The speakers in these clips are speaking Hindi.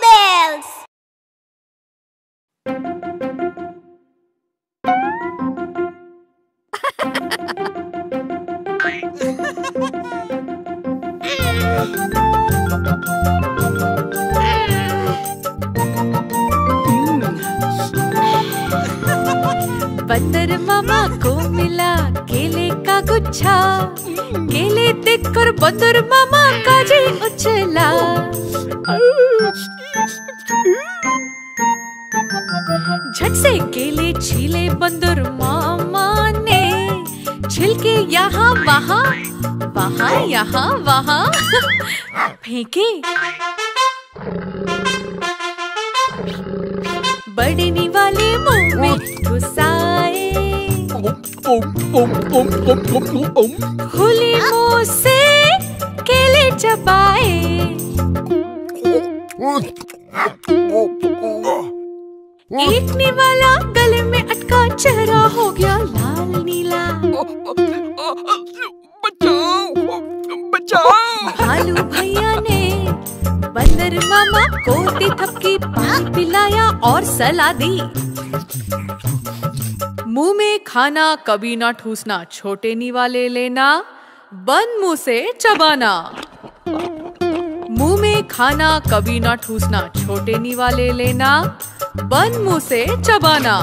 Bells! बंदर मामा को मिला केले का गुच्छा केले देखकर बंदर मामा का जी उछला छीले बंदर मामा ने छिलके यहाँ वहाँ वहाँ यहाँ वहाँ फेंके बढ़ने वाले मुँह में घुसाए खुली मुँह से केले चबाए एकने वाला गले में अटका चेहरा हो गया लाल नीला। बचाओ बचाओ। भालू भैया ने बंदर मामा को थपकी पानी पिलाया और सलाह दी। मुँह में खाना कभी ना ठूसना छोटे नी वाले लेना बंद मुँह से चबाना। मुँह में खाना, कभी ना ठूसना, छोटे नी वाले लेना, बन मुँह से चबाना।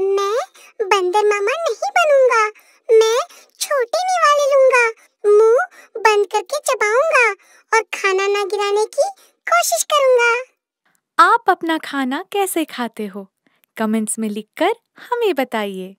मैं बंदर मामा कोशिश करूँगा। आप अपना खाना कैसे खाते हो? कमेंट्स में लिखकर हमें बताइए।